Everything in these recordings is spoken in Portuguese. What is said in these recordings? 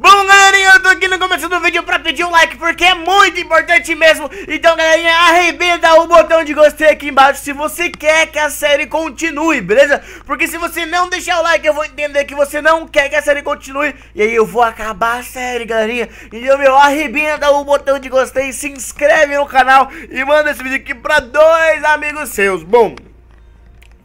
Bom, galerinha, eu tô aqui no começo do vídeo pra pedir um like, porque é muito importante mesmo. Então, galerinha, arrebenta o botão de gostei aqui embaixo se você quer que a série continue, beleza? Porque se você não deixar o like, eu vou entender que você não quer que a série continue. E aí eu vou acabar a série, galerinha. Então, meu, arrebenta o botão de gostei, se inscreve no canal e manda esse vídeo aqui pra dois amigos seus. Bom...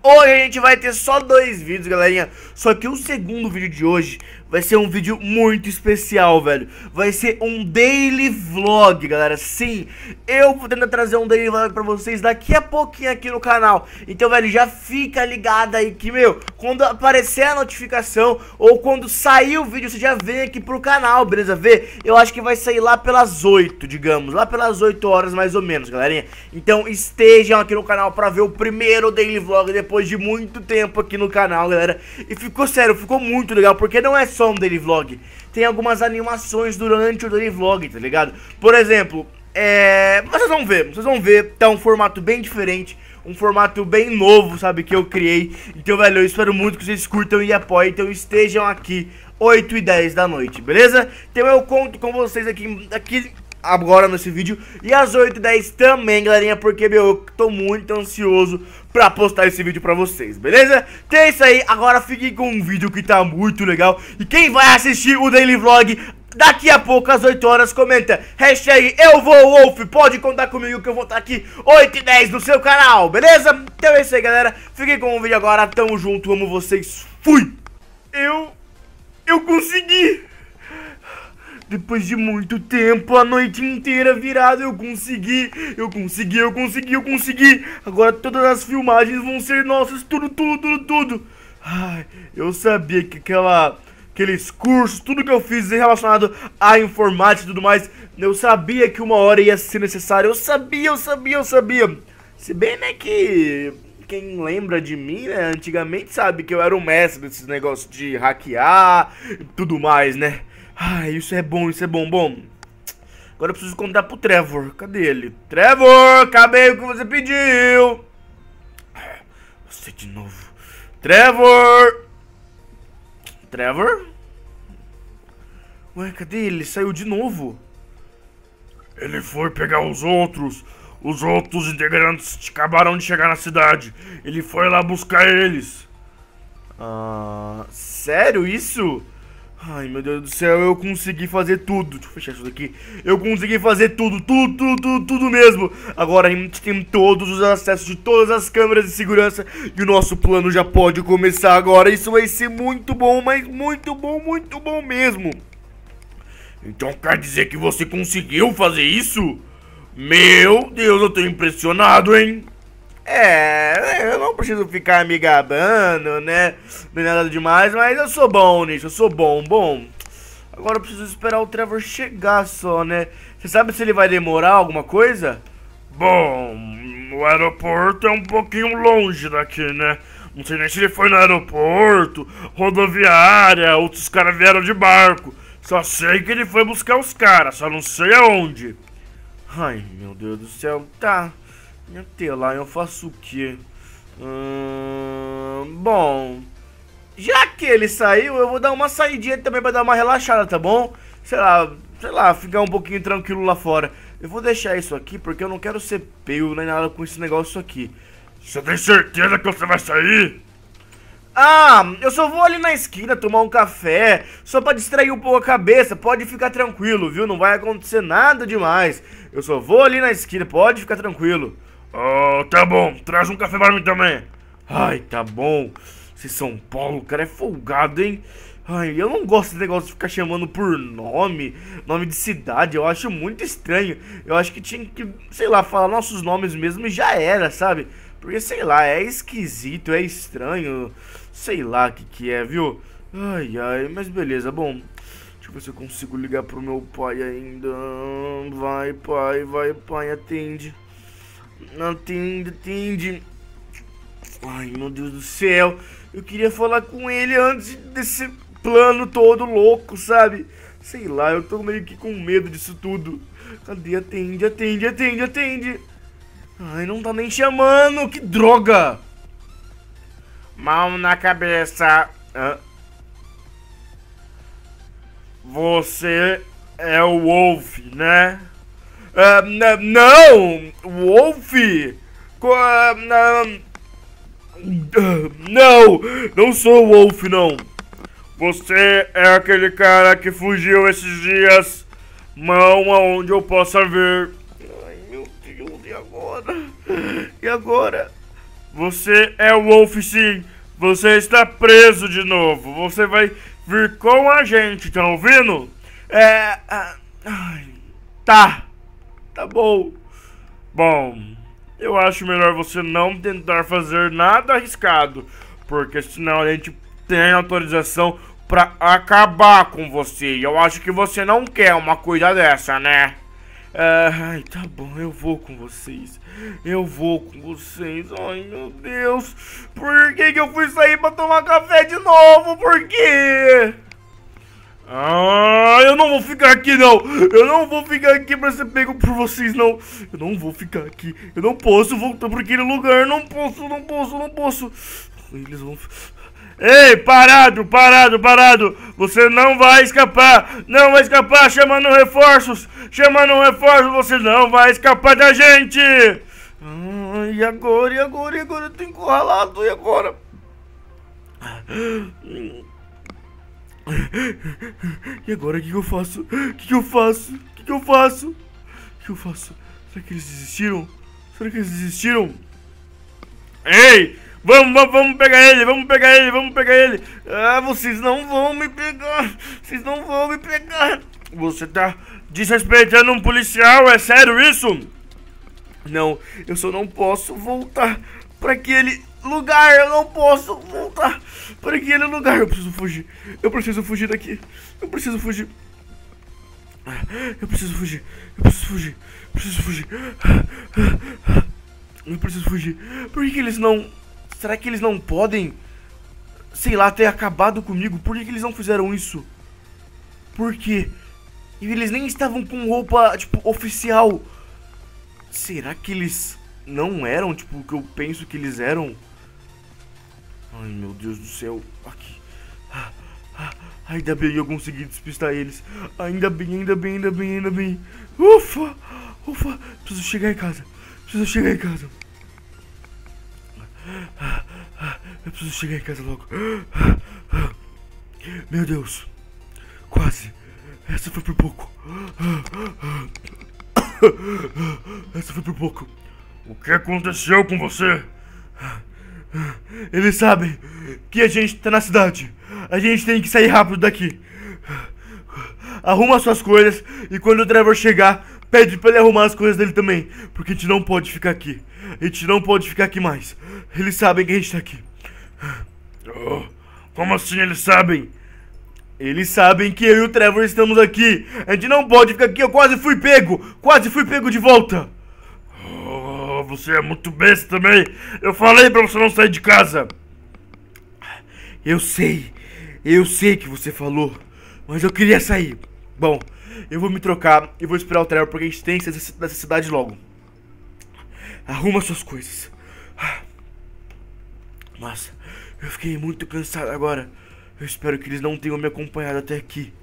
Hoje a gente vai ter só dois vídeos, galerinha Só que o segundo vídeo de hoje vai ser um vídeo muito especial, velho. Vai ser um daily vlog, galera. Sim, eu vou tentar trazer um daily vlog pra vocês daqui a pouquinho aqui no canal. Então, velho, já fica ligado aí que, meu Quando aparecer a notificação ou quando sair o vídeo, você já vem aqui pro canal, beleza? Vê, eu acho que vai sair lá pelas 8, digamos. Lá pelas 8 horas, mais ou menos, galerinha. Então, estejam aqui no canal pra ver o primeiro daily vlog depois de muito tempo aqui no canal, galera. E ficou sério, ficou muito legal, porque não é só um daily vlog. Tem algumas animações durante o daily vlog, tá ligado? Por exemplo, é... Vocês vão ver, vocês vão ver, tá um formato bem diferente. Um formato bem novo, sabe, que eu criei. Então, velho, eu espero muito que vocês curtam e apoiem. Então estejam aqui 8 e 10 da noite, beleza? Então eu conto com vocês aqui, aqui agora nesse vídeo E às 8 e 10 também, galerinha Porque, meu, eu tô muito ansioso pra postar esse vídeo pra vocês, beleza? Então é isso aí, agora fiquem com um vídeo que tá muito legal E quem vai assistir o Daily Vlog Daqui a pouco, às 8 horas, comenta Hashtag eu vou Wolf Pode contar comigo que eu vou estar aqui 8 e 10 no seu canal, beleza? Então é isso aí, galera Fiquem com o vídeo agora, tamo junto, amo vocês Fui! Eu... Eu consegui! Depois de muito tempo, a noite inteira virada, eu consegui, eu consegui, eu consegui, eu consegui. Agora todas as filmagens vão ser nossas, tudo, tudo, tudo, tudo. Ai, eu sabia que aquela, aqueles cursos, tudo que eu fiz relacionado à informática e tudo mais, eu sabia que uma hora ia ser necessário. Eu sabia, eu sabia, eu sabia. Se bem, né, que quem lembra de mim, né, antigamente sabe que eu era o mestre desses negócios de hackear e tudo mais, né. Ai, isso é bom, isso é bom. Bom, agora eu preciso contar pro Trevor. Cadê ele? Trevor, acabei o que você pediu. Você de novo. Trevor! Trevor? Ué, cadê ele? Saiu de novo. Ele foi pegar os outros. Os outros integrantes acabaram de chegar na cidade. Ele foi lá buscar eles. Ah, sério isso? Ai, meu Deus do céu, eu consegui fazer tudo. Deixa eu fechar isso daqui. Eu consegui fazer tudo, tudo, tudo, tudo, tudo mesmo. Agora a gente tem todos os acessos de todas as câmeras de segurança. E o nosso plano já pode começar agora. Isso vai ser muito bom, mas muito bom, muito bom mesmo. Então quer dizer que você conseguiu fazer isso? Meu Deus, eu tô impressionado, hein? É, não preciso ficar me gabando, né? Não é nada demais, mas eu sou bom nisso, eu sou bom, bom. Agora eu preciso esperar o Trevor chegar só, né? Você sabe se ele vai demorar alguma coisa? Bom, o aeroporto é um pouquinho longe daqui, né? Não sei nem se ele foi no aeroporto, rodoviária, outros caras vieram de barco. Só sei que ele foi buscar os caras, só não sei aonde. Ai, meu Deus do céu, tá. Até lá eu faço o quê? Hum, bom, já que ele saiu, eu vou dar uma saidinha também pra dar uma relaxada, tá bom? Sei lá, sei lá, ficar um pouquinho tranquilo lá fora. Eu vou deixar isso aqui porque eu não quero ser peio nem nada com esse negócio aqui. Você tem certeza que você vai sair? Ah, eu só vou ali na esquina tomar um café, só pra distrair um pouco a cabeça, pode ficar tranquilo, viu? Não vai acontecer nada demais. Eu só vou ali na esquina, pode ficar tranquilo. Oh, tá bom, traz um café para mim também. Ai, tá bom. Se São Paulo, cara é folgado, hein? Ai, eu não gosto desse negócio de ficar chamando por nome, nome de cidade, eu acho muito estranho. Eu acho que tinha que, sei lá, falar nossos nomes mesmo e já era, sabe? Porque, sei lá, é esquisito, é estranho, sei lá o que que é, viu? Ai, ai, mas beleza, bom. Deixa eu ver se eu consigo ligar pro meu pai ainda. Vai, pai, vai, pai, atende. Atende, atende. Ai, meu Deus do céu. Eu queria falar com ele antes desse plano todo louco, sabe? Sei lá, eu tô meio que com medo disso tudo. Cadê? Atende, atende, atende, atende. Ai, não tá nem chamando. Que droga. Mão na cabeça. Ah. Você é o Wolf, né? Uh, não! Wolf! Uh, não! Não sou Wolf, não! Você é aquele cara que fugiu esses dias. Mão aonde eu possa ver. Ai, meu Deus, e agora? E agora? Você é o Wolf, sim. Você está preso de novo. Você vai vir com a gente, tá ouvindo? É. Ai, tá. Tá bom. Bom, eu acho melhor você não tentar fazer nada arriscado. Porque senão a gente tem autorização pra acabar com você. E eu acho que você não quer uma coisa dessa, né? Ai, tá bom, eu vou com vocês. Eu vou com vocês. Ai, meu Deus. Por que, que eu fui sair pra tomar café de novo? Por quê? Ah, eu não vou ficar aqui, não. Eu não vou ficar aqui pra ser pego por vocês, não. Eu não vou ficar aqui. Eu não posso voltar pra aquele lugar. Eu não posso, não posso, não posso. Eles vão... Ei, parado, parado, parado! Você não vai escapar! Não vai escapar! Chamando reforços! Chamando reforços! Você não vai escapar da gente! Ah, e agora? E agora? E agora? Eu tô encurralado! E agora? E agora? O que, que eu faço? O que, que eu faço? O que, que eu faço? O que eu faço? Será que eles desistiram? Será que eles desistiram? Ei! Vamos, vamos, vamos pegar ele, vamos pegar ele, vamos pegar ele. Ah, vocês não vão me pegar. Vocês não vão me pegar. Você tá desrespeitando um policial, é sério isso? Não, eu só não posso voltar para aquele lugar. Eu não posso voltar para aquele lugar. Eu preciso fugir. Eu preciso fugir daqui. Eu preciso fugir. Eu preciso fugir. Eu preciso fugir. Eu preciso fugir. Eu preciso fugir. Por que, que eles não Será que eles não podem, sei lá, ter acabado comigo? Por que, que eles não fizeram isso? Por quê? E eles nem estavam com roupa, tipo, oficial. Será que eles não eram, tipo, o que eu penso que eles eram? Ai, meu Deus do céu. Aqui. Ainda bem eu consegui despistar eles. Ainda bem, ainda bem, ainda bem, ainda bem. Ufa! Ufa! Preciso chegar em casa. Preciso chegar em casa. Eu preciso chegar em casa logo. Meu Deus. Quase. Essa foi por pouco. Essa foi por pouco. O que aconteceu com você? Eles sabem que a gente tá na cidade. A gente tem que sair rápido daqui. Arruma suas coisas e quando o Trevor chegar, pede pra ele arrumar as coisas dele também. Porque a gente não pode ficar aqui. A gente não pode ficar aqui mais. Eles sabem que a gente tá aqui. Oh, como assim eles sabem? Eles sabem que eu e o Trevor estamos aqui. A gente não pode ficar aqui. Eu quase fui pego. Quase fui pego de volta. Você é muito besta também. Eu falei pra você não sair de casa. Eu sei. Eu sei que você falou. Mas eu queria sair. Bom, eu vou me trocar e vou esperar o Trevor porque a gente tem dessa cidade logo. Arruma suas coisas. Nossa, eu fiquei muito cansado agora. Eu espero que eles não tenham me acompanhado até aqui.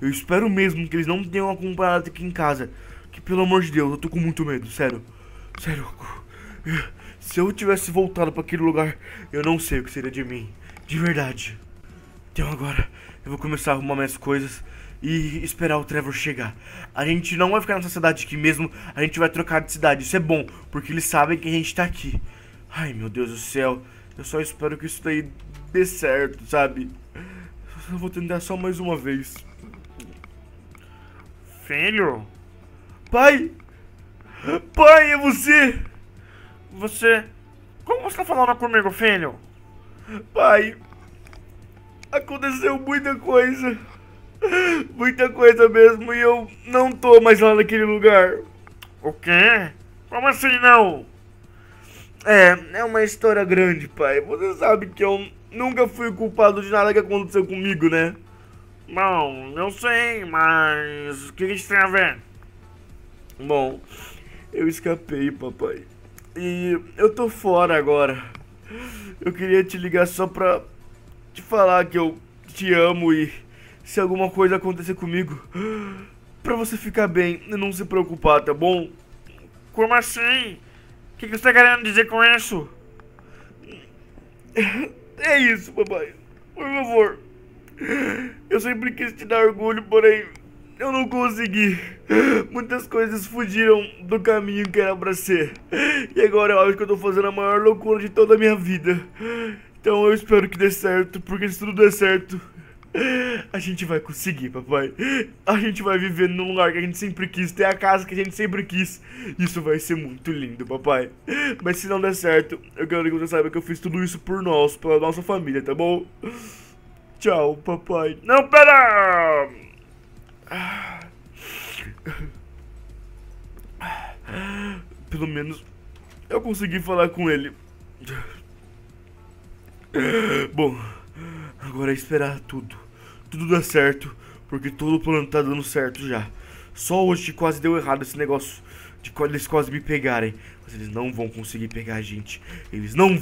Eu espero mesmo que eles não tenham acompanhado até aqui em casa. Que pelo amor de Deus, eu tô com muito medo, sério. Sério. Se eu tivesse voltado para aquele lugar, eu não sei o que seria de mim. De verdade. Então agora, eu vou começar a arrumar minhas coisas e esperar o Trevor chegar. A gente não vai ficar nessa cidade aqui mesmo, a gente vai trocar de cidade. Isso é bom, porque eles sabem que a gente tá aqui. Ai, meu Deus do céu. Eu só espero que isso daí dê certo, sabe? Eu vou tentar só mais uma vez. Filho? Pai? Pai, é você? Você... Como você tá falando comigo, filho? Pai, aconteceu muita coisa. Muita coisa mesmo e eu não tô mais lá naquele lugar. O quê? Como assim não? É, é uma história grande, pai. Você sabe que eu nunca fui culpado de nada que aconteceu comigo, né? Bom, eu sei, mas o que isso tem a ver? Bom, eu escapei, papai. E eu tô fora agora. Eu queria te ligar só pra te falar que eu te amo e se alguma coisa acontecer comigo. Pra você ficar bem e não se preocupar, tá bom? Como assim? O que, que você tá querendo dizer com isso? É isso, papai. Por favor. Eu sempre quis te dar orgulho, porém eu não consegui. Muitas coisas fugiram do caminho que era pra ser. E agora eu acho que eu tô fazendo a maior loucura de toda a minha vida. Então eu espero que dê certo, porque se tudo der certo, a gente vai conseguir, papai. A gente vai viver num lugar que a gente sempre quis, ter a casa que a gente sempre quis. Isso vai ser muito lindo, papai. Mas se não der certo, eu quero que você saiba que eu fiz tudo isso por nós, pela nossa família, tá bom? Tchau, papai. Não, pera! Pelo menos eu consegui falar com ele. Bom, agora é esperar tudo. Tudo dar certo, porque todo o plano tá dando certo já. Só hoje quase deu errado esse negócio de eles quase me pegarem. Mas eles não vão conseguir pegar a gente. Eles não